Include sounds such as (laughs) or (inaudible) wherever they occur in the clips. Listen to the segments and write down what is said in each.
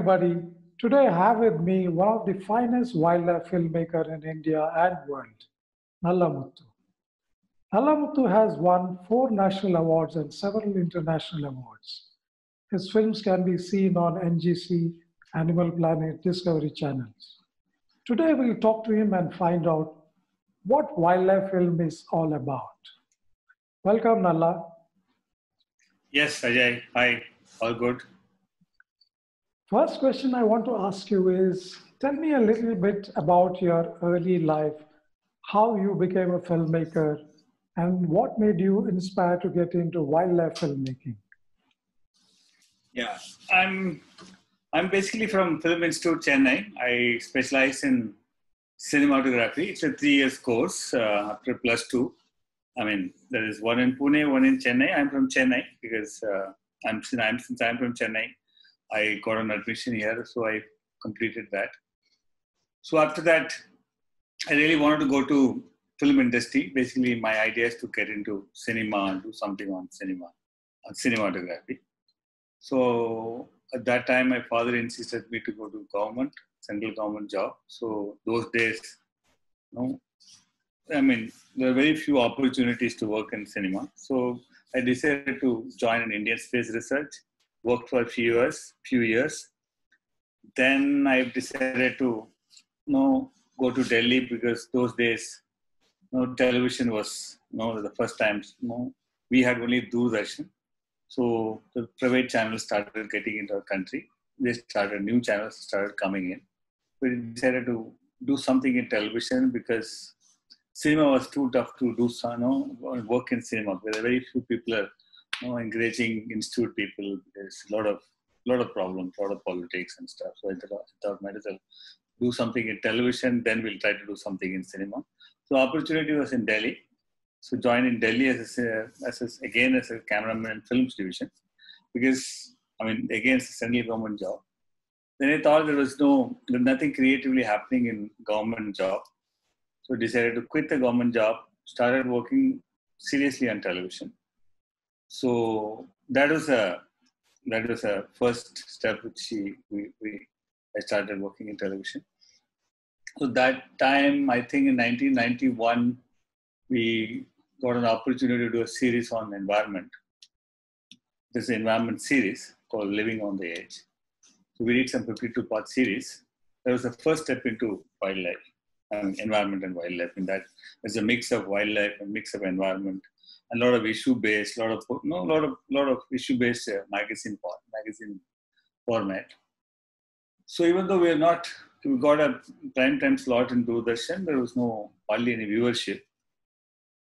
Everybody. Today I have with me one of the finest wildlife filmmaker in India and world, Nallamuthu. Nallamuthu has won four national awards and several international awards. His films can be seen on NGC, Animal Planet, Discovery channels. Today we'll talk to him and find out what wildlife film is all about. Welcome, Nalla. Yes, Ajay. Hi. All good. First question I want to ask you is tell me a little bit about your early life, how you became a filmmaker, and what made you inspired to get into wildlife filmmaking? Yeah, I'm I'm basically from Film Institute Chennai. I specialize in cinematography. It's a three years course uh, after plus two. I mean, there is one in Pune, one in Chennai. I'm from Chennai because uh, I'm, I'm since I'm from Chennai. I got an admission here, so I completed that. So after that, I really wanted to go to film industry. Basically, my idea is to get into cinema and do something on cinema, on cinematography. So at that time, my father insisted me to go to government, central government job. So those days, you know, I mean, there are very few opportunities to work in cinema. So I decided to join an Indian Space Research worked for a few years, few years. Then I decided to you know, go to Delhi because those days, you know, television was you know, the first time. You know, we had only Doordarshan, so the private channels started getting into our country. They started new channels started coming in. We decided to do something in television because cinema was too tough to do. You know, work in cinema. There are very few people are know, encouraging institute people. There's a lot of lot of problems, a lot of politics and stuff. So I thought, might as well do something in television, then we'll try to do something in cinema. So opportunity was in Delhi. So join in Delhi as a, as a, again as a cameraman in films division, because I mean again it's a central government job. Then I thought there was no nothing creatively happening in government job, so decided to quit the government job. Started working seriously on television so that was a that was a first step which she, we, we I started working in television. So that time, I think in 1991, we got an opportunity to do a series on environment. This environment series called Living on the Edge. So we did some 52 part series. That was the first step into wildlife, um, environment and wildlife. In that, there's a mix of wildlife and mix of environment a lot of issue based, lot of no, lot of lot of issue based uh, magazine magazine format. So even though we are not, we got a prime time slot in Doordarshan, there was no hardly any viewership.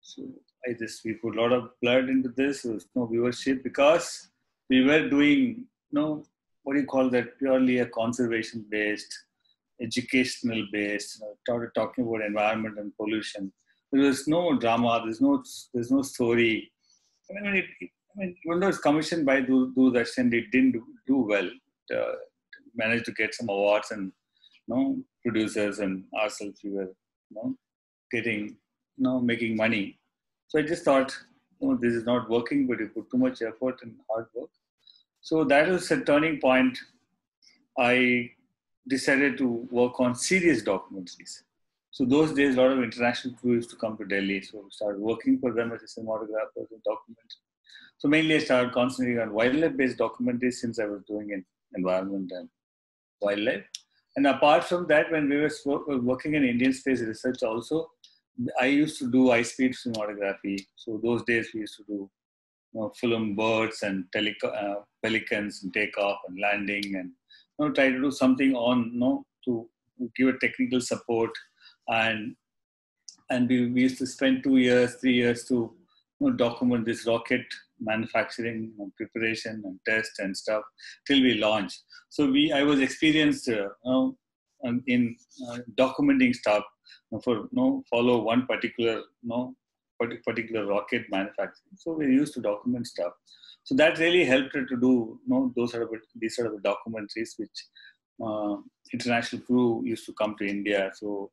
So I just we put a lot of blood into this. There was no viewership because we were doing you know what do you call that purely a conservation based, educational based, you know, talking about environment and pollution there's no drama. There's no there's no story. I mean, it, I mean even though it's commissioned by Do Doordarshan, it didn't do, well. Uh, managed to get some awards and you know producers and ourselves we were you know getting you know making money. So I just thought, you know, this is not working, but you put too much effort and hard work. So that was a turning point. I decided to work on serious documentaries. So those days, a lot of international crew used to come to Delhi. So I started working for them as a cinematographer and documentary. So mainly I started concentrating on wildlife-based documentaries since I was doing in environment and wildlife. And apart from that, when we were working in Indian space research also, I used to do high-speed cinematography. So those days we used to do you know, film birds and uh, pelicans and takeoff and landing and you know, try to do something on you know, to give a technical support and and we, we used to spend two years, three years to you know, document this rocket manufacturing and preparation and test and stuff till we launch. So we, I was experienced uh, you know, in uh, documenting stuff for you know, follow one particular you know, particular rocket manufacturing. So we used to document stuff. So that really helped to do you know, those sort of these sort of documentaries which uh, international crew used to come to India. So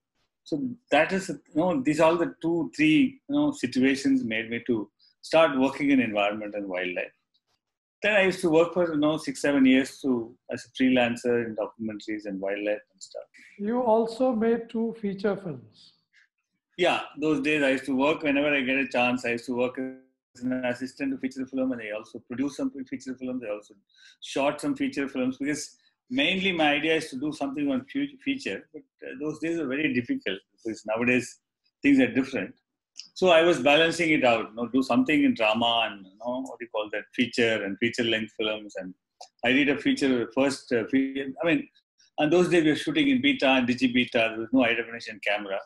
so that is, you know, these all the two, three, you know, situations made me to start working in environment and wildlife. then I used to work for you know six seven years to as a freelancer in documentaries and wildlife and stuff. You also made two feature films. Yeah, those days I used to work whenever I get a chance. I used to work as an assistant to feature film, and I also produced some feature films. I also shot some feature films because mainly my idea is to do something on feature. But uh, those days were very difficult because nowadays things are different so I was balancing it out, you know, do something in drama and you know what do you call that feature and feature length films. And I did a feature first. Uh, I mean, and those days we were shooting in beta and digi beta. There was no high definition camera.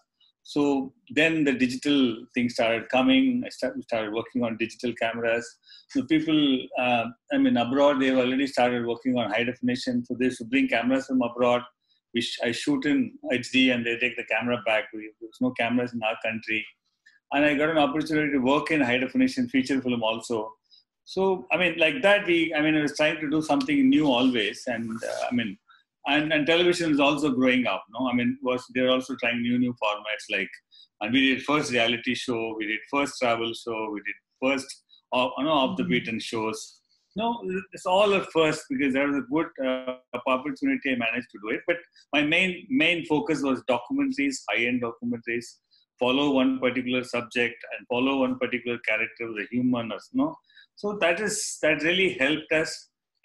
So then the digital thing started coming. I started, started working on digital cameras. So people, uh, I mean, abroad they've already started working on high definition. So they to bring cameras from abroad. Which I shoot in HD and they take the camera back. There's no cameras in our country and I got an opportunity to work in high definition feature film also. So I mean, like that, we I mean, I was trying to do something new always, and uh, I mean, and and television is also growing up. No, I mean, was they're also trying new new formats like, and we did first reality show, we did first travel show, we did first uh, you know off the beaten shows. No, it's all at first because there was a good uh, opportunity I managed to do it. But my main main focus was documentaries, high end documentaries follow one particular subject and follow one particular character the human or know so that is that really helped us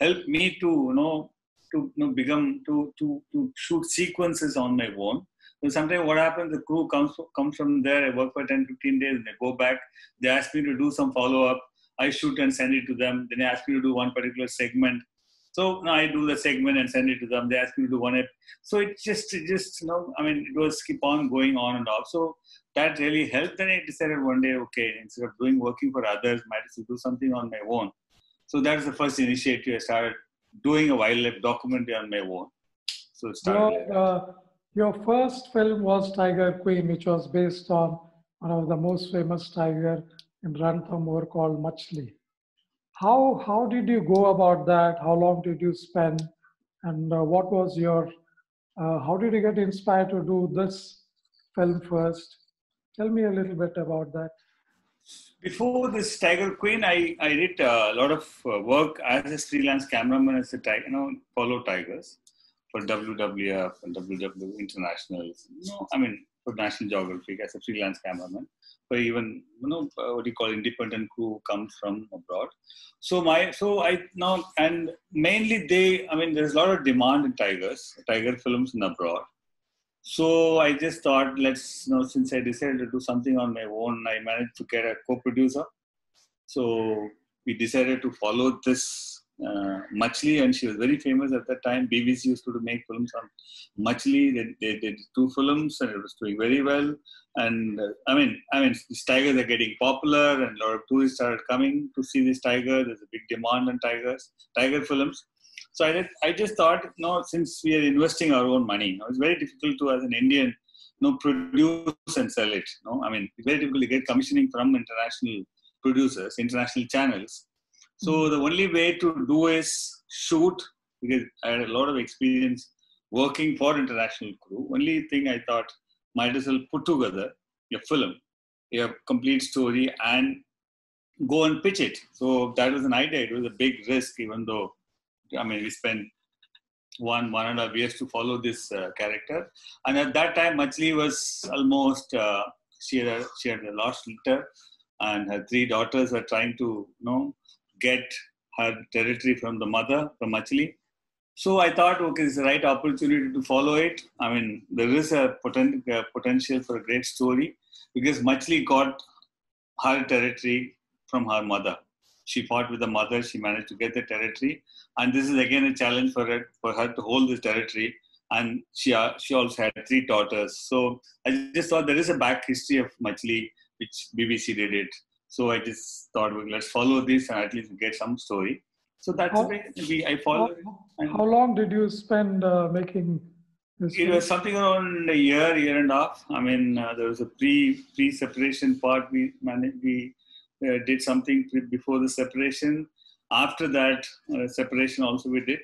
helped me to you know to you know, become to to to shoot sequences on my own so sometimes what happens the crew comes comes from there i work for 10 15 days and they go back they ask me to do some follow up i shoot and send it to them then they ask me to do one particular segment so I do the segment and send it to them. They ask me to do one. Ep- so it just, it just, you know, I mean, it was keep on going on and off. So that really helped. Then I decided one day, okay, instead of doing working for others, might as well do something on my own. So that's the first initiative. I started doing a wildlife documentary on my own. So your, uh, your first film was Tiger Queen, which was based on one of the most famous tiger in Ranthambore called Machli. How how did you go about that? How long did you spend? And uh, what was your uh, how did you get inspired to do this film first? Tell me a little bit about that before this tiger queen i i did a lot of uh, work as a freelance cameraman as a tiger you know follow tigers for wwf and wwf international. Know, i mean for national geographic as a freelance cameraman. Or even you know uh, what you call independent crew comes from abroad. So my so i now and mainly they i mean there's a lot of demand in tigers tiger films in abroad so i just thought let's you know since i decided to do something on my own i managed to get a co-producer so we decided to follow this uh, Machli, and she was very famous at that time. BBC used to make films on Machli. They, they, did two films, and it was doing very well. And uh, I mean, I mean, these tigers are getting popular, and a lot of tourists started coming to see this tiger. There's a big demand on tigers, tiger films. So I, did, I just thought, you know, since we are investing our own money, you know, it's very difficult to, as an Indian, you know, produce and sell it. You know? I mean, it's very difficult to get commissioning from international producers, international channels. So hmm. the only way to do is shoot because I had a lot of experience working for international crew. Only thing I thought might as well put together your film, your complete story, and go and pitch it. So that was an idea. It was a big risk, even though I mean we spent one one and a half years to follow this uh, character. And at that time, Machli was almost uh, she had a, she had a lost litter, and her three daughters were trying to you know get her territory from the mother, from Machli. So I thought, okay, it's the right opportunity to follow it. I mean, there is a poten- uh, potential for a great story because Machli got her territory from her mother. She fought with the mother. She managed to get the territory, and this is again a challenge for her for her to hold this territory. And she uh, she also had three daughters. So I just thought there is a back history of Machli, which BBC did it. So I just thought, well, let's follow this and at least get some story. So that's how, we I followed. How, how, long did you spend uh, making this? It was something around a year, year and a half. I mean, uh, there was a pre pre separation part. We managed, we uh, did something before the separation. After that uh, separation, also we did.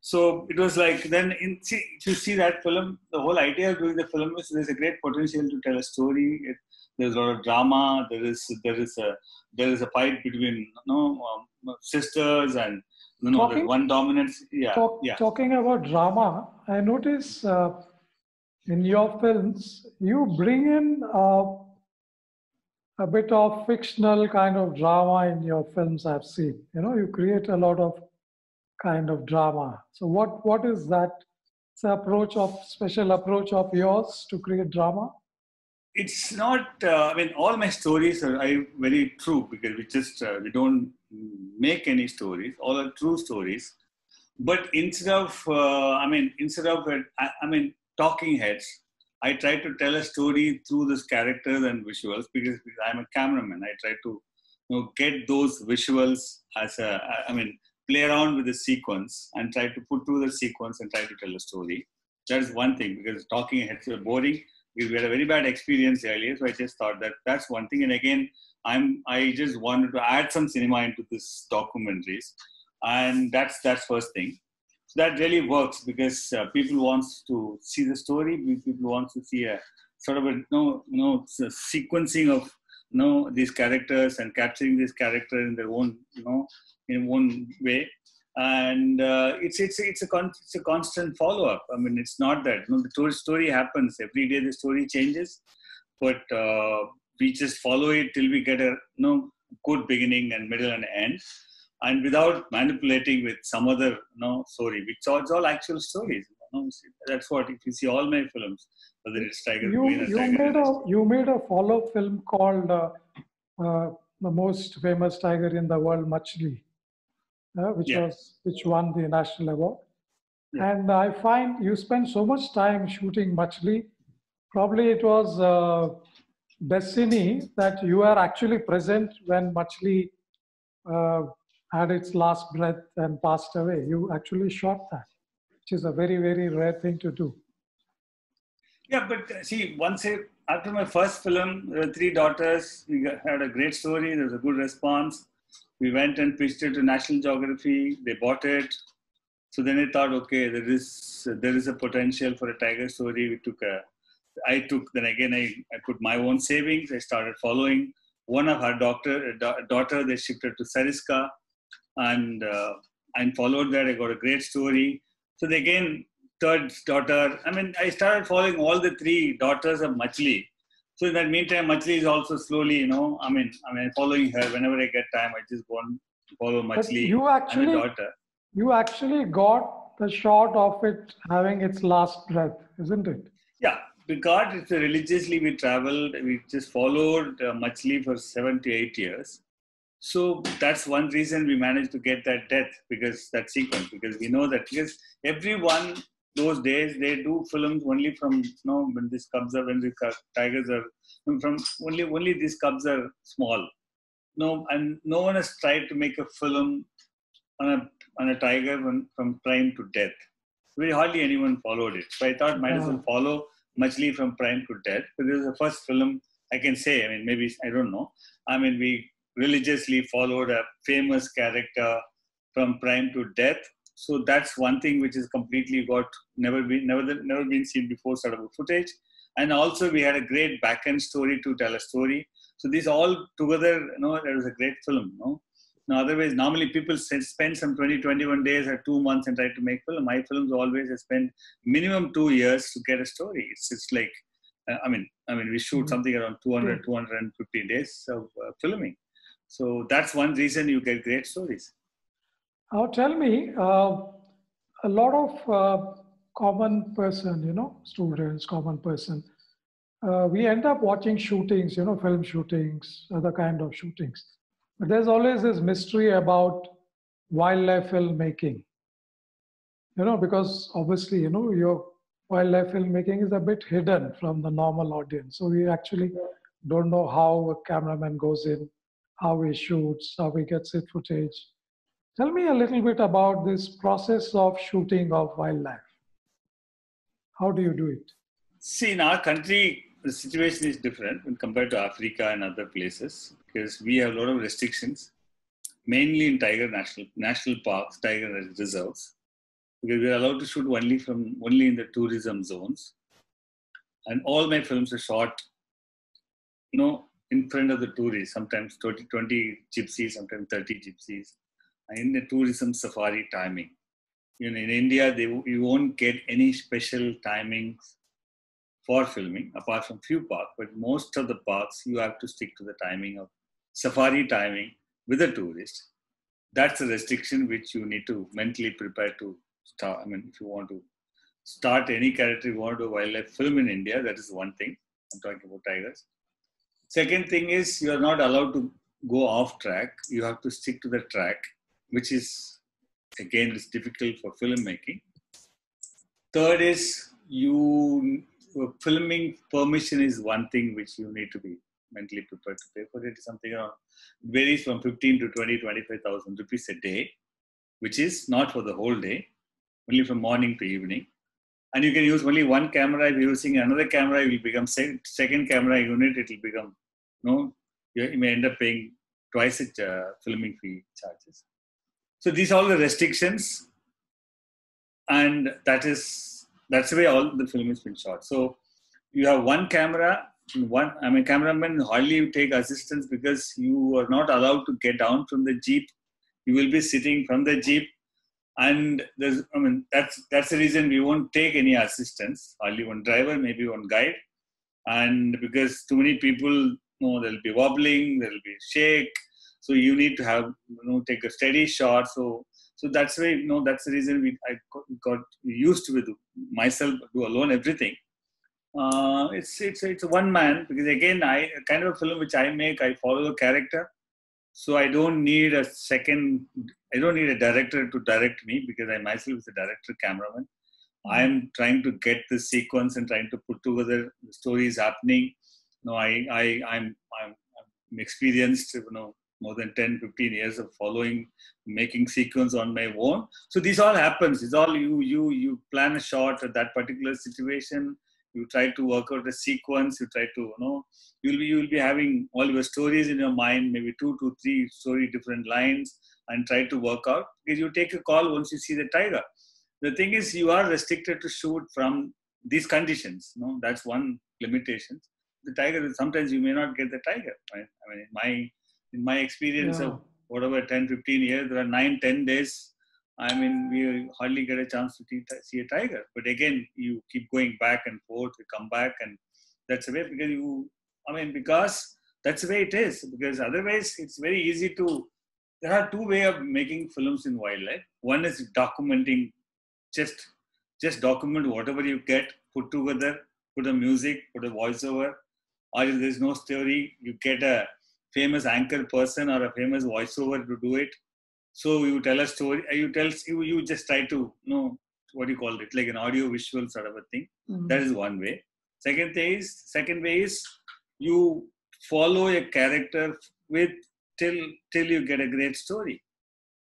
So it was like then in see, to see that film, the whole idea of doing the film is there's a great potential to tell a story. It, there's a lot of drama. There is there is a there is a fight between you know um, sisters and you know Talking- the one dominance. Yeah, Talk, yeah. Talking about drama, I notice uh, in your films you bring in uh, a bit of fictional kind of drama in your films. I've seen. You know, you create a lot of kind of drama. So what what is that? It's approach of special approach of yours to create drama. it's not uh, i mean all my stories are very true because we just uh, we don't make any stories all are true stories but instead of uh, i mean instead of uh, I mean talking heads i try to tell a story through this characters and visuals because i'm a cameraman. I try to you know, get those visuals as a i mean play around with the sequence and try to put through the sequence and try to tell a story. That is one thing because talking heads are boring we had a very bad experience earlier so i just thought that that's one thing. And again i'm i just wanted to add some cinema into this documentaries. And that's that's first thing so that really works because uh, people wants to see the story people wants to see a sort of a no no sequencing of you know these characters and capturing this character in their own you know in one way and uh, it's it's it's a con- it's a constant follow up. I mean, it's not that you know, the story story happens every day. The story changes, but uh, we just follow it till we get a you know good beginning and middle and end, and without manipulating with some other you know story. It's all, it's all actual stories. You know? That's what if you see all my films, whether it's Tiger You Queen you Tiger made a you made a follow film called uh, uh, the most famous tiger in the world, Machli, uh, which Yeah. was which won the national award. Yeah. And I find you spend so much time shooting Machli. Probably it was uh, destiny that you are actually present when Machli uh, had its last breath and passed away. You actually shot that, which is a very very rare thing to do. Yeah, but uh, see, once after my first film, were three daughters. We had a great story. There was a good response. We went and pitched it to National Geography. They bought it. So then I thought, okay, there is there is a potential for a tiger story. We took a, I took then again I, I put my own savings. I started following one of her doctor da- daughter. They shifted to Sariska, and uh, and followed that. I got a great story. So they again third daughter. I mean, I started following all the three daughters of Machli. So in that meantime, Machli is also slowly, you know, I mean, I mean, following her whenever I get time. I just go and follow But Machli you actually daughter. you actually got the shot of it having its last breath, isn't it? Yeah, because it's religiously we traveled. We just followed uh, Machli for seven to eight years. So that's one reason we managed to get that death because that sequence because we know that because everyone those days they do films only from you know when these cubs are when the tigers are from only only these cubs are small. No, and no one has tried to make a film on a on a tiger when, from prime to death. Very hardly anyone followed it. So I thought might as well follow Machli from prime to death. But this is the first film I can say. I mean, maybe I don't know. I mean, we religiously followed a famous character from prime to death. So that's one thing which is completely got never been never never been seen before sort of a footage. And also we had a great back end story to tell a story. So these all together, you know, it was a great film. You know? Now, otherwise, normally people spend some 20, 21 days or two months and try to make film. My films always I spend minimum two years to get a story. It's it's like, uh, I mean, I mean, we shoot Mhm. something around 200, 250 days of uh, filming. So that's one reason you get great stories. Now tell me, uh, a lot of uh, common person, you know, students, common person, uh, we end up watching shootings, you know, film shootings, other kind of shootings. But there's always this mystery about wildlife filmmaking. You know, because obviously, you know, your wildlife filmmaking is a bit hidden from the normal audience. So we actually don't know how a cameraman goes in, how he shoots, how he gets it footage. Tell me a little bit about this process of shooting of wildlife. How do you do it? See, in our country, the situation is different when compared to Africa and other places because we have a lot of restrictions, mainly in tiger national national parks, tiger reserves, because we are allowed to shoot only from only in the tourism zones, and all my films are shot, you know, in front of the tourists. Sometimes 20, 20 gypsies, sometimes 30 gypsies. in the tourism safari timing. You know, in India, they, you won't get any special timings for filming, apart from few parks. But most of the parks, you have to stick to the timing of safari timing with a tourist. That's a restriction which you need to mentally prepare to start. I mean, if you want to start any character, you want to do wildlife film in India, that is one thing. I'm talking about tigers. Second thing is you are not allowed to go off track. You have to stick to the track, which is again is difficult for filmmaking. Third is you uh, filming permission is one thing which you need to be mentally prepared to pay for it. Something around varies from 15 to 20, 25,000 rupees a day, which is not for the whole day, only from morning to evening. And you can use only one camera. If you're using another camera, it will become second camera unit. It will become no. You may end up paying twice its uh, filming fee charges. So these are all the restrictions, and that is that's the way all the film has been shot. So you have one camera one i mean cameramen hardly take assistance because you are not allowed to get down from the jeep you will be sitting from the jeep and there's i mean that's that's the reason we won't take any assistance only one driver maybe one guide and because too many people know there'll be wobbling there'll be shake so you need to have you know take a steady shot so so that's why you know that's the reason we i got, used to with myself do alone everything uh, it's it's it's one man because again I kind of a film which I make I follow the character, so I don't need a second. I don't need a director to direct me because I myself is a director cameraman. Mm-hmm. I'm trying to get the sequence and trying to put together the stories happening. No, I I I'm I'm, I'm experienced. You know more than 10 15 years of following making sequence on my own. So this all happens. It's all you you you plan a shot at that particular situation. You try to work out a sequence. You try to you know you'll be you'll be having all your stories in your mind maybe two to three story different lines and try to work out. Because you take a call once you see the tiger the thing is you are restricted to shoot from these conditions no that's one limitation the tiger sometimes you may not get the tiger right i mean in my in my experience yeah. of whatever 10 15 years there are 9 10 days I mean, we hardly get a chance to see a tiger. But again, you keep going back and forth, you come back, and that's the way because you, I mean, because that's the way it is. Because otherwise, it's very easy to. There are two ways of making films in wildlife. One is documenting, just just document whatever you get, put together, put a music, put a voiceover, or if there's no story, you get a famous anchor person or a famous voiceover to do it so you tell a story, uh, you tell you, you just try to you know what do you call it, like an audio visual sort of a thing. Mm-hmm. That is one way. Second thing is second way is you follow a character with till till you get a great story.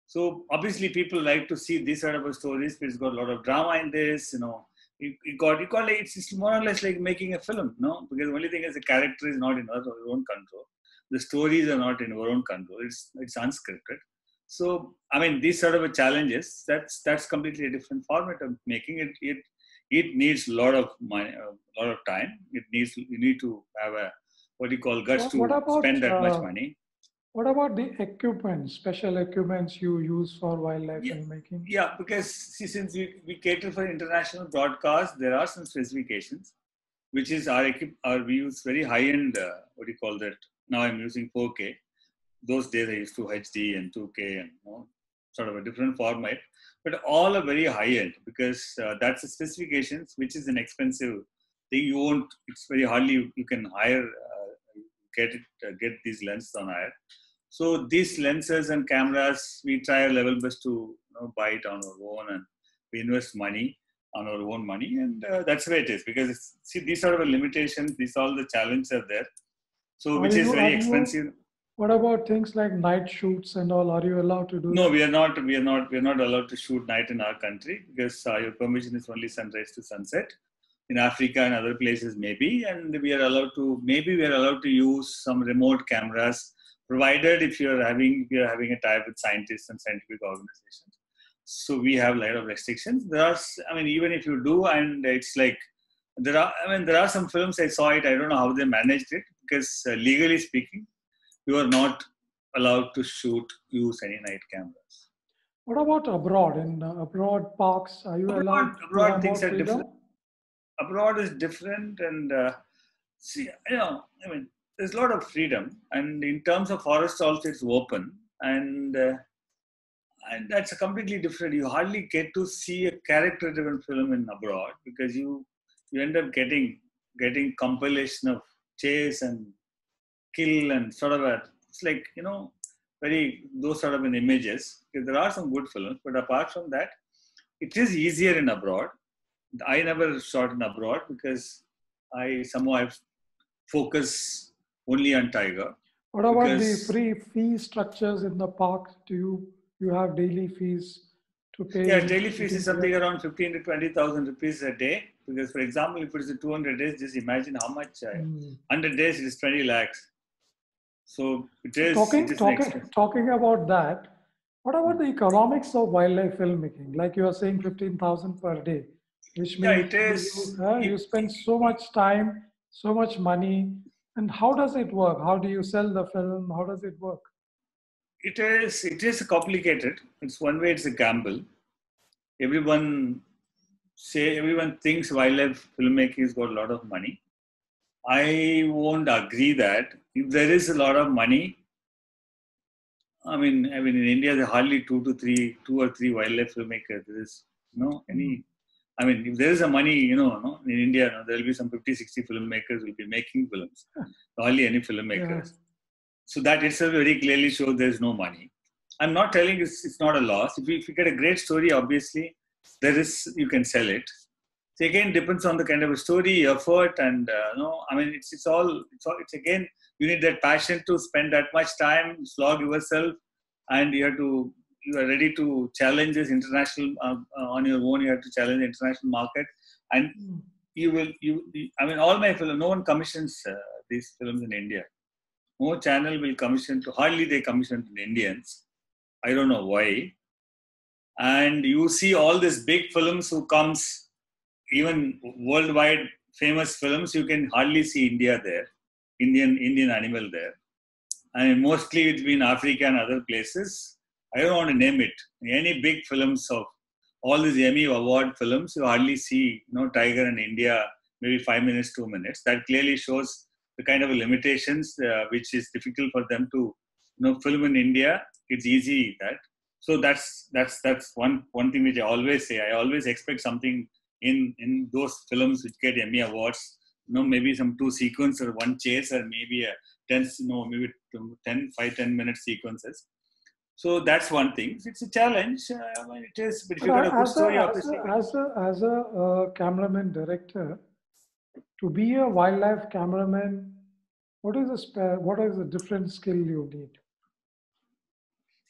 So obviously people like to see this sort of stories. It's got a lot of drama in this, you know. You, you got you call it, it's more or less like making a film, no? Because the only thing is the character is not in our own control. The stories are not in our own control. It's it's unscripted. So, I mean, these sort of challenges, that's that's completely a different format of making it. It it needs a lot of money, a lot of time. It needs you need to have a what do you call guts what, to about, spend that uh, much money. What about the equipment, special equipments you use for wildlife yeah, filmmaking? Yeah, because see, since we, we cater for international broadcast, there are some specifications, which is our equip, our we use very high end. Uh, what do you call that? Now I'm using 4K those days I used to HD and 2K and you know, sort of a different format, but all are very high end because uh, that's the specifications, which is an expensive thing. You won't. It's very hardly you can hire uh, get it uh, get these lenses on hire. So these lenses and cameras, we try our level best to you know, buy it on our own and we invest money on our own money, and uh, that's the way it is. Because see, these sort of limitations, these all the challenges are there. So which is very expensive. What about things like night shoots and all? Are you allowed to do? No, that? we are not. We are not. We are not allowed to shoot night in our country because uh, your permission is only sunrise to sunset. In Africa and other places, maybe, and we are allowed to. Maybe we are allowed to use some remote cameras, provided if you are having you are having a tie with scientists and scientific organizations. So we have a lot of restrictions. There are. I mean, even if you do, and it's like there are. I mean, there are some films I saw it. I don't know how they managed it because uh, legally speaking you are not allowed to shoot use any night cameras What about abroad? In uh, abroad parks, are you Abroad, allowed abroad things are freedom? different. Abroad is different, and uh, see, you know, I mean, there's a lot of freedom, and in terms of forest also, it's open, and uh, and that's a completely different. You hardly get to see a character-driven film in abroad because you you end up getting getting compilation of chase and kill and sort of a it's like you know very those sort of an images. There are some good films, but apart from that, it is easier in abroad. I never shot in abroad because I somehow focus only on tiger. What about the free fee structures in the park? Do you you have daily fees to pay? Yeah, daily fees is something around fifteen to twenty thousand rupees a day. Because, for example, if it is two hundred days, just imagine how much. Uh, Hmm. Hundred days it is twenty lakhs. So it is. Talking it is talking talking about that. What about the economics of wildlife filmmaking? Like you are saying, fifteen thousand per day, which Yeah, means it is- You, uh, you spend so much time, so much money, and how does it work? How do you sell the film? How does it work? it is it is complicated it's one way it's a gamble everyone say everyone thinks wildlife filmmaking has got a lot of money i won't agree that if there is a lot of money i mean i mean in india there are hardly two to three two or three wildlife filmmakers there is no any mm-hmm. I mean if there is a money you know no, in india no, there will be some 50 60 filmmakers will be making films hardly any filmmakers so that itself very clearly shows there's no money. I'm not telling it's, it's not a loss. If you, if you get a great story, obviously there is you can sell it. So again, depends on the kind of a story, effort, and uh, no, I mean it's it's all it's all it's again you need that passion to spend that much time, slog yourself, and you have to you are ready to challenge this international uh, uh, on your own. You have to challenge the international market, and Hmm. you will you. I mean, all my film. No one commissions uh, these films in India no channel will commission to hardly they commission to Indians. I don't know why. And you see all these big films who comes, even worldwide famous films, you can hardly see India there, Indian Indian animal there. I mean, mostly it's been Africa and other places. I don't want to name it. Any big films of all these Emmy award films, you hardly see you know Tiger in India, maybe five minutes, two minutes. That clearly shows the kind of limitations uh, which is difficult for them to you know film in india. It's easy that. So that's that's that's one one thing which i always say. I always expect something in in those films which get emmy awards. You know maybe some two sequence or one chase or maybe a 10 no maybe two- 10 5 10 minute sequences so that's one thing it's a challenge uh, it is but if you got a good as story a, as obviously a, as a, as a uh, cameraman director, to be a wildlife cameraman, what is the what is the different skill you need?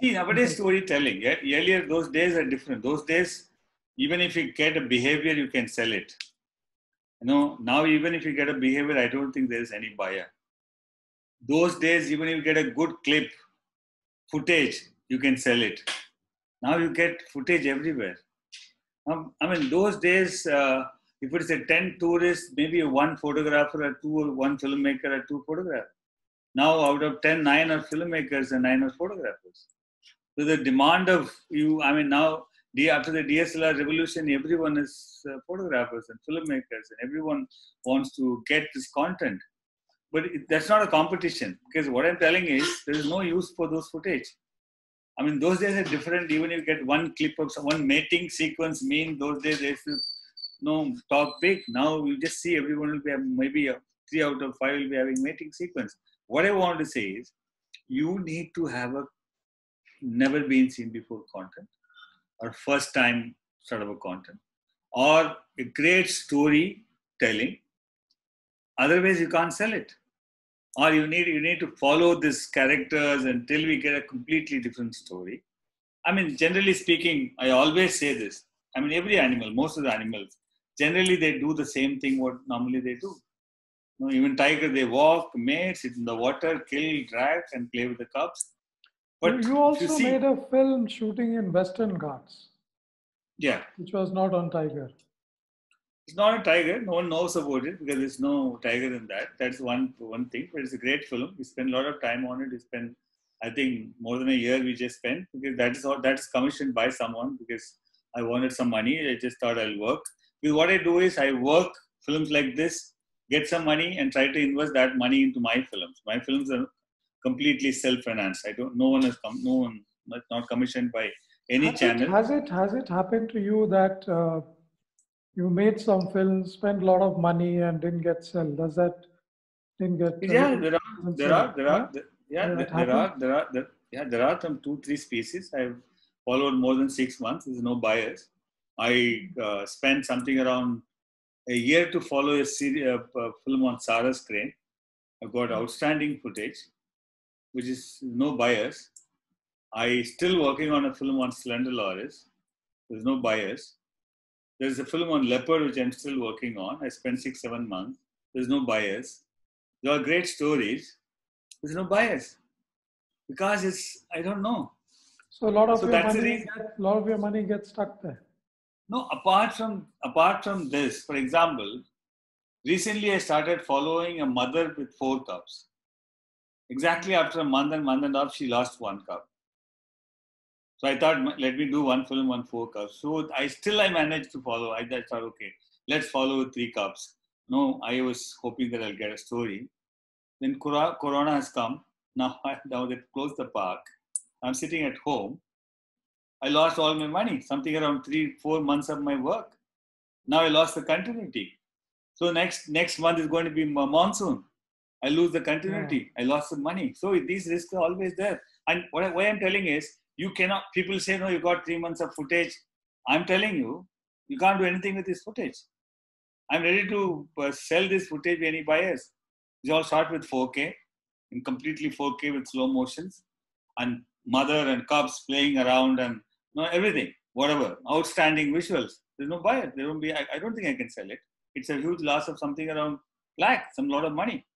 See, nowadays storytelling, yeah, earlier those days are different. Those days, even if you get a behavior, you can sell it. You know, now even if you get a behavior, I don't think there is any buyer. Those days, even if you get a good clip, footage, you can sell it. Now you get footage everywhere. Um, I mean, those days, uh, if it's a 10 tourists, maybe one photographer or two, or one filmmaker or two photographers. Now, out of 10, nine are filmmakers and nine are photographers. So the demand of you, I mean, now after the DSLR revolution, everyone is uh, photographers and filmmakers, and everyone wants to get this content. But it, that's not a competition because what I'm telling is there is no use for those footage. I mean, those days are different. Even if you get one clip of one mating sequence, mean those days used to no talk big. Now you just see everyone will be maybe a, three out of five will be having mating sequence. What I want to say is, you need to have a never been seen before content, or first time sort of a content, or a great storytelling. Otherwise, you can't sell it or you need you need to follow these characters until we get a completely different story. I mean generally speaking i always say this. I mean every animal most of the animals generally they do the same thing what normally they do. You know, even tiger they walk mate sit in the water kill drag and play with the cubs. But you, also see, made a film shooting in Western Ghats, yeah. which was not on Tiger. It's not a tiger. No one knows about it because there's no tiger in that. That's one one thing. But it's a great film. We spend a lot of time on it. We spend. I think more than a year we just spent because that is all that is commissioned by someone because I wanted some money. I just thought I'll work. Because what I do is I work films like this, get some money, and try to invest that money into my films. My films are completely self-financed. I don't. No one has come. No one not, not commissioned by any has channel. It, has it has it happened to you that uh, you made some films, spent a lot of money, and didn't get sell? Does that didn't get? yeah, there are there are there are yeah there, are there are there, yeah there are some two three species. I've followed more than six months. There's no buyers. I uh, spent something around a year to follow a, series, a, uh, a uh, film on Sarus crane. I've got hmm. outstanding footage, which is no buyers. I still working on a film on Slender Loris. There's no buyers. There's a film on Leopard, which I'm still working on. I spent six, seven months. There's no bias. There are great stories. There's no bias Because it's, I don't know. So a lot of So your that's the money, reason- get, lot of your money gets stuck there. No, apart from apart from this, for example, recently I started following a mother with four cups. Exactly after a month and month and a half, she lost one cub. So I thought, let me do one film on four cubs. So I still I managed to follow. I thought, okay, let's follow three cups. No, I was hoping that I'll get a story. Then Corona has come. (laughs) Now, I, now they closed the park. I'm sitting at home. I lost all my money, something around three, four months of my work. Now I lost the continuity. So next next month is going to be monsoon. I lose the continuity. Hmm. I lost the money. So these risks are always there. And what, I, what I'm telling is, you cannot. People say, no, you got three months of footage. I'm telling you, you can't do anything with this footage. I'm ready to uh, sell this footage to any buyers. It's all shot with 4K, in completely 4K with slow motions, and mother and cubs playing around and you know, everything, whatever, outstanding visuals. There's no buyer. There won't be. I, I don't think I can sell it. It's a huge loss of something around lakh, some lot of money,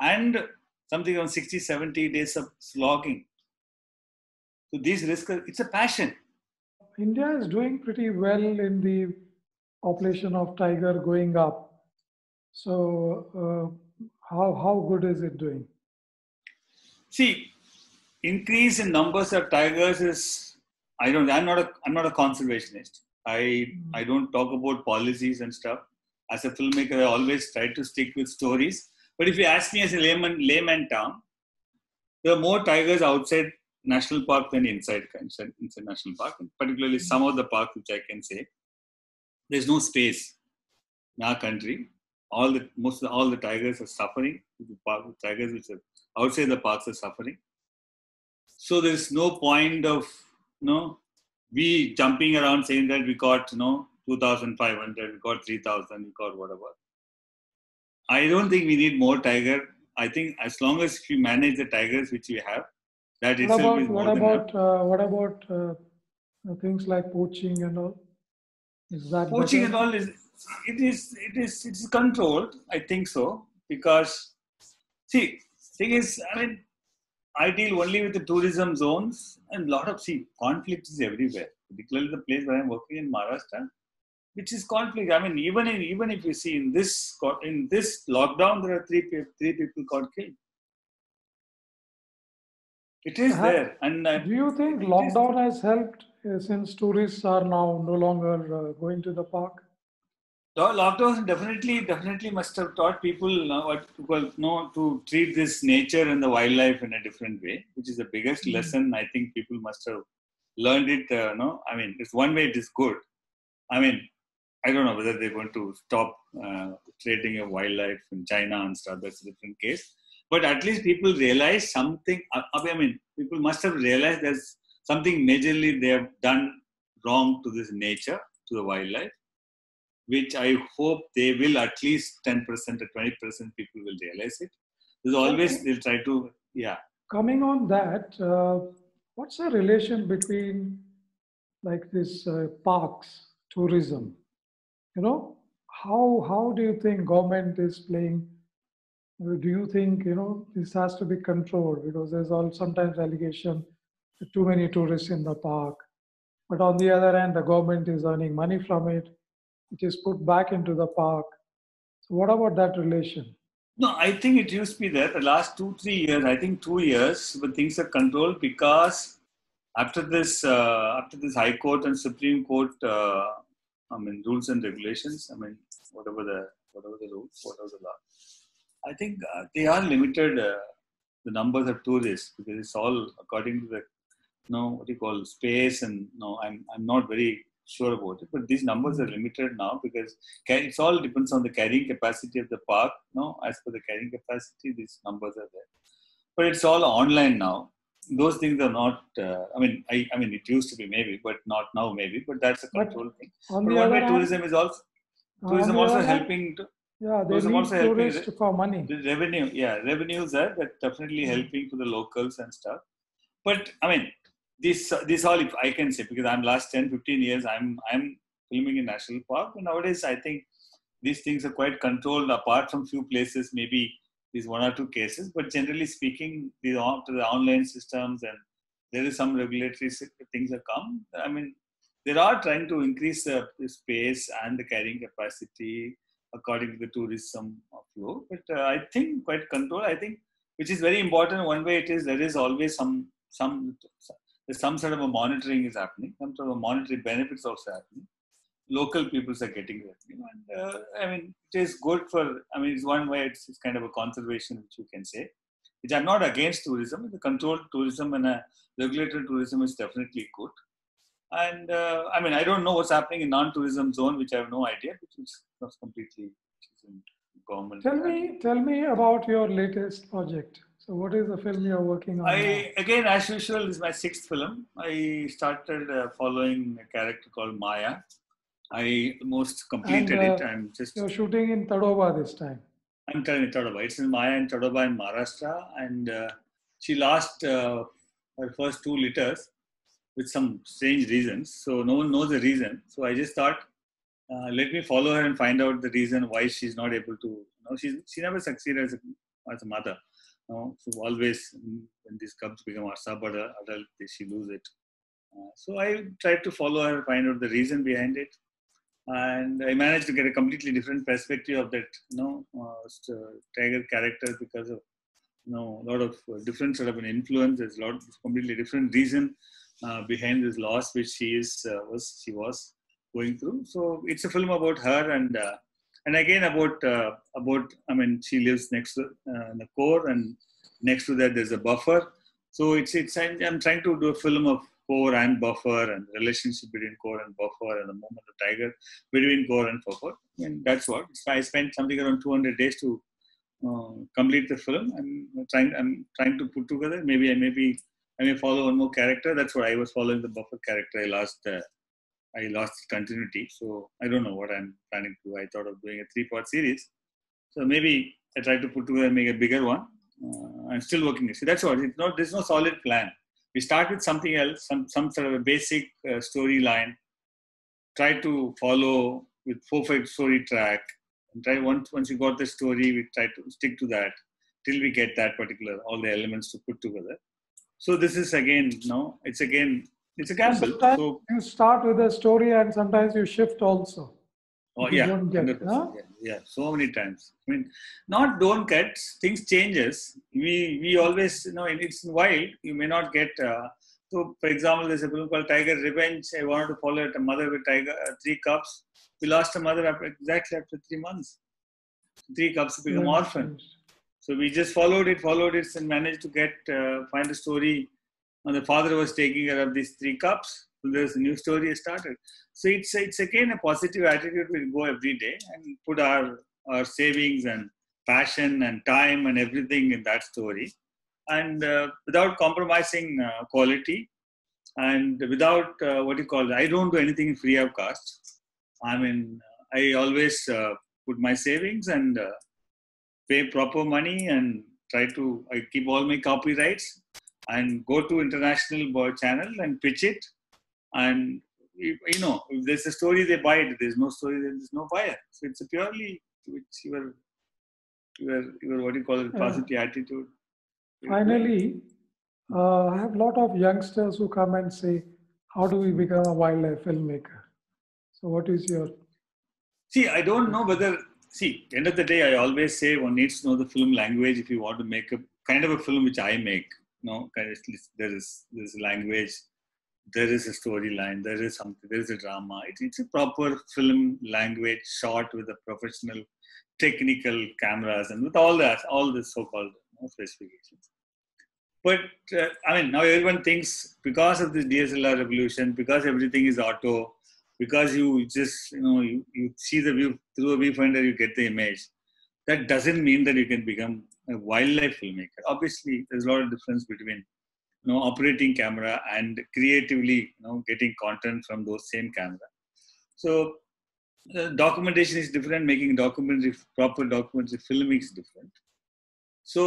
and something around 60, 70 days of slogging. So these risks, it's a passion. India is doing pretty well in the population of tiger going up. So uh, how how good is it doing? See, increase in numbers of tigers is. I don't. I'm not a. I'm not a conservationist. I I don't talk about policies and stuff. As a filmmaker, I always try to stick with stories. But if you ask me as a layman, layman town, there are more tigers outside national park than inside inside, inside national park. And particularly hmm. some of the parks, which I can say, there's no space in our country. All the most of all the tigers are suffering. The park, the tigers which are outside the parks are suffering. So there's no point of you know we jumping around saying that we got you know 2,500, we got 3,000, we got whatever. I don't think we need more tiger. I think as long as we manage the tigers which we have, that What about is what about uh, what about uh, things like poaching and all? Is that Poaching better? and all is it is it is it's controlled. I think so because see thing is I mean I deal only with the tourism zones and lot of see conflict is everywhere. Particularly the place where I'm working in Maharashtra, which is conflict. I mean even in, even if you see in this in this lockdown there are three three people got killed. It is Ha- there and uh, Do you think lockdown has helped uh, since tourists are now no longer uh, going to the park? Lo- Lockdown definitely, definitely must have taught people what well, know to treat this nature and the wildlife in a different way, which is the biggest Mm. lesson I think people must have learned it. Uh, no, I mean, it's one way it is good. I mean, I don't know whether they're going to stop uh, trading of wildlife in China and stuff. That's a different case. But at least people realize something. uh, I mean, people must have realized there's something majorly they have done wrong to this nature, to the wildlife which I hope they will at least 10% or 20% people will realize it. There's always, Okay. they'll try to, yeah. Coming on that, uh, what's the relation between like this uh, parks, tourism? You know, how how do you think government is playing? Do you think you know this has to be controlled because there's all sometimes allegation too many tourists in the park, but on the other hand, the government is earning money from it, which is put back into the park. So what about that relation? No, I think it used to be there. The last two, three years, I think two years, but things are controlled because after this, uh, after this High Court and Supreme Court, uh, I mean, rules and regulations. I mean, whatever the whatever the rules, whatever the law. I think uh, they are limited. Uh, the numbers of tourists because it's all according to the you know what you call space and no, I'm I'm not very sure about it. But these numbers are limited now because it's all depends on the carrying capacity of the park. You No, as per the carrying capacity, these numbers are there. But it's all online now. Those things are not. Uh, I mean, I, I mean, it used to be maybe, but not now maybe. But that's a control but thing. But one way, tourism is also tourism also helping to. Yeah, they also tourists helping, for money. The revenue, yeah, revenues are that definitely helping to the locals and stuff. But I mean, this this all I can say because I'm last 10, 15 years I'm I'm filming in national park. But nowadays I think these things are quite controlled apart from few places, maybe these one or two cases. But generally speaking, these to the online systems and there is some regulatory things that come. I mean, they are trying to increase the, the space and the carrying capacity according to the tourism flow. But uh, I think quite control. I think which is very important. One way it is there is always some some some sort of a monitoring is happening, some sort of monetary benefits also happening. Local peoples are getting revenue, and uh, I mean it is good for. I mean it's one way it's, it's, kind of a conservation, which you can say. Which I'm not against tourism. The controlled tourism and a regulated tourism is definitely good. And uh, I mean I don't know what's happening in non-tourism zone, which I have no idea, which is completely government. Tell me, tell me about your latest project. So, what is the film you're working on? I now? again, as usual, this is my sixth film. I started uh, following a character called Maya. I almost completed and, uh, it. I'm just. You're shooting in Tadoba this time. I'm telling you, Tadoba. It's in Maya and Tadoba in Maharashtra, and uh, she lost uh, her first two litters with some strange reasons. So no one knows the reason. So I just thought, uh, let me follow her and find out the reason why she's not able to. You know, she's she never succeeded as a, as a mother know, so always when these cubs become a sub adult, she lose it. Uh, so I tried to follow her, find out the reason behind it, and I managed to get a completely different perspective of that, you know, uh, tiger character because of you know a lot of different sort of an influence. There's a lot of completely different reason uh, behind this loss which she is uh, was she was going through. So it's a film about her and uh, and again about uh, about I mean she lives next to uh, the core and next to that there's a buffer. So it's it's I'm trying to do a film of core and buffer and relationship between core and buffer and the moment of tiger between core and buffer. And that's what I spent something around 200 days to uh, complete the film. I'm trying I'm trying to put together. Maybe I maybe I may follow one more character. That's what I was following the buffer character. I lost I lost continuity. So I don't know what I'm planning to do. I thought of doing a three part series. So maybe I try to put together make a bigger one. Uh, I'm still working. See, that's what. It's not, there's no solid plan. We start with something else, some, some sort of a basic uh, storyline. Try to follow with perfect story track. And try once once you got the story, we try to stick to that till we get that particular all the elements to put together. So this is again, no, it's again it's a gamble. So, you start with a story and sometimes you shift also. Oh yeah, get, huh? yeah, yeah, so many times. I mean, not don't get things changes. We we always you know in it's wild. You may not get. Uh, so for example, there's a film called Tiger Revenge. I wanted to follow it, a mother with tiger uh, three cubs. We lost a mother after exactly after three months. Three cubs become yes, orphan. So we just followed it, followed it, and managed to get uh, find a story and the father was taking care of these three cups. So there's a new story started. So it's it's again a positive attitude. We go every day and put our our savings and passion and time and everything in that story, and uh, without compromising uh, quality, and without uh, what you call I don't do anything free of cost. I mean, I always uh, put my savings and uh, pay proper money and try to I keep all my copyrights and go to international boy channel and pitch it. And you know if there's a story they buy it. There's no story there's no buyer. So it's a purely it's your your your what do you call it positive uh, attitude. Finally uh, i have a lot of youngsters who come and say how do we become a wildlife filmmaker? So what is your see i don't know whether see, end of the day, I always say one needs to know the film language if you want to make a kind of a film which I make. No, kind of, there is there's language, there is a storyline, there is something, there is a drama. It, it's a proper film language shot with a professional technical cameras and with all that, all the so-called you know, specifications. But uh, I mean, now everyone thinks because of this DSLR revolution, because everything is auto, because you just you know you, you see the view through a viewfinder, you get the image. That doesn't mean that you can become a wildlife filmmaker. Obviously, there's a lot of difference between you know operating camera and creatively you know getting content from those same camera. So uh, documentation is different. Making documentary proper documentary filming is different. So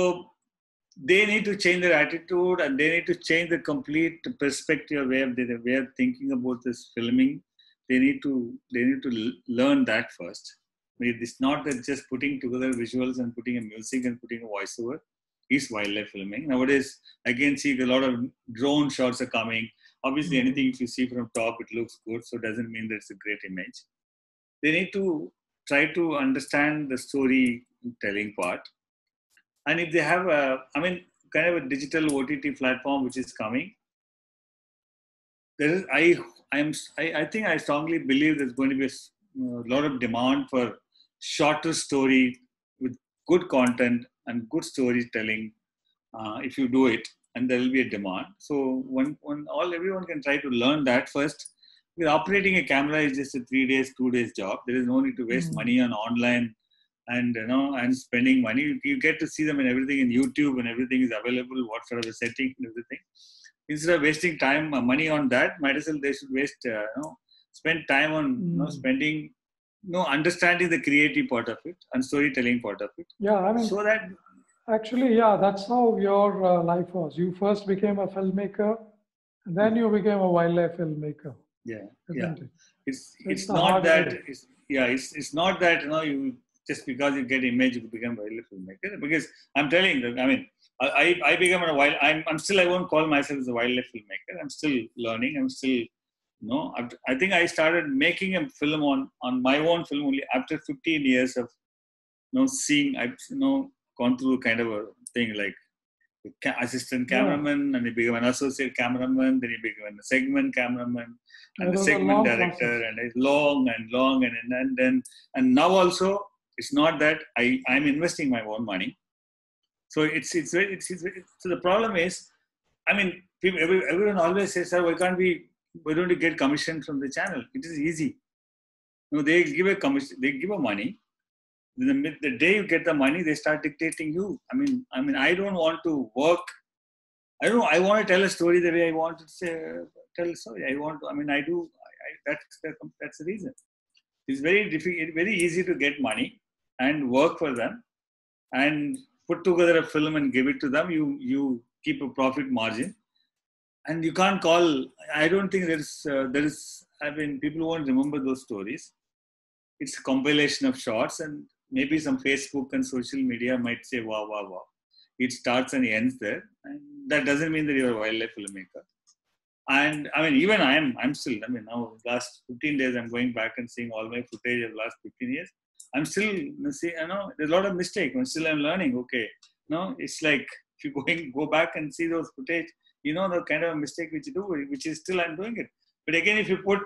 they need to change their attitude and they need to change the complete perspective of where they way of thinking about this filming. They need to they need to learn that first. I mean, it's not that just putting together visuals and putting a music and putting a voiceover is wildlife filming. Nowadays, I can see a lot of drone shots are coming. Obviously, Mm-hmm. anything if you see from top, it looks good, so it doesn't mean that it's a great image. They need to try to understand the storytelling part and if they have a i mean kind of a digital ott platform which is coming there is i i am i, I think i strongly believe there's going to be a lot of demand for shorter story with good content and good storytelling uh, if you do it and there will be a demand. So when, when all everyone can try to learn that first. With operating a camera is just a three days two days job. There is no need to waste Mm. money on online and you know and spending money. You, you get to see them and everything in youtube and everything is available what sort of a setting and everything instead of wasting time uh, money on that might as well they should waste uh, you know spend time on you know Mm. spending you know understanding the creative part of it and storytelling part of it Yeah, I mean, so that actually, yeah, that's how your uh, life was. You first became a filmmaker, and then you became a wildlife filmmaker, yeah yeah it? it's It's it's not that way. it's, yeah it's it's not that you know you just because you get image you become a wildlife filmmaker because i'm telling you i mean i i I become a wild i'm, I'm still i won't call myself as a wildlife filmmaker i'm still learning i'm still you know I've- i think i started making a film on on my own film only after 15 years of you know seeing i've you know gone through kind of a thing like assistant Yeah. cameraman and he became an associate cameraman then he became a segment cameraman and It the a segment long director process. and it's long and long and and and then and now also it's not that i i'm investing my own money so it's it's very it's, it's so the problem is i mean people, everyone always says sir why can't we why don't we get commission from the channel it is easy You no they give a commission they give a money the, the day you get the money they start dictating you i mean i mean i don't want to work I don't know. I want to tell a story the way I want to say, tell a story. I want to, I mean, I do, I, I, that's, the, that's the reason. It's very difficult, very easy to get money and work for them and put together a film and give it to them. You, you keep a profit margin and you can't call, I don't think there's, uh, there is, I mean, people won't remember those stories. It's a compilation of shots and maybe some Facebook and social media might say, wow, wow, wow it starts and ends there and that doesn't mean that you're a wildlife filmmaker and i mean even i am i'm still i mean now last 15 days i'm going back and seeing all my footage of last 15 years i'm still you see you know there's a lot of mistake. I'm still i'm learning okay. No it's like if you going go back and see those footage you know the kind of mistake which you do which is still i'm doing it. But again if you put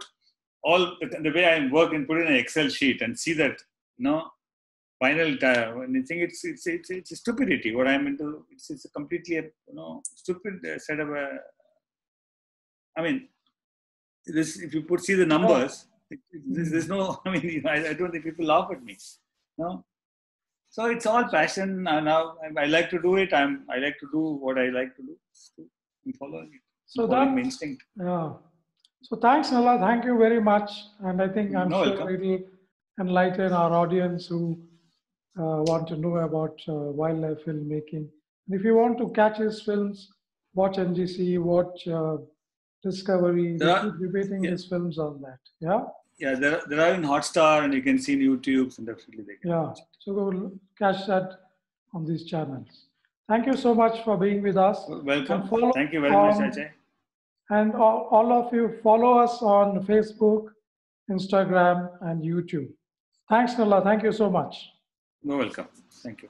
all the, way i work and put in an excel sheet and see that you know final time and I think it's it's it's, it's a stupidity what I'm into it's, it's a completely you know stupid uh, set of a I mean this if you put see the numbers there's, there's no (laughs) I mean I, I don't think people laugh at me no so it's all passion and now I, I like to do it I'm I like to do what I like to do I'm following it So I'm following my that, instinct yeah. So thanks, Nalla. Thank you very much. And I think I'm No, sure welcome. it'll enlighten our audience who uh, want to know about uh, wildlife filmmaking. And if you want to catch his films, watch NGC, watch uh, Discovery. There are- repeating yeah. his films on that. Yeah. yeah there, there are in Hotstar and you can see in YouTube and definitely they can Yeah. So catch that on these channels. Thank you so much for being with us. welcome thank you very much Ajay And all, all of you follow us on Facebook, Instagram, and YouTube. Thanks, Nalla. Thank you so much. You're welcome. Thank you.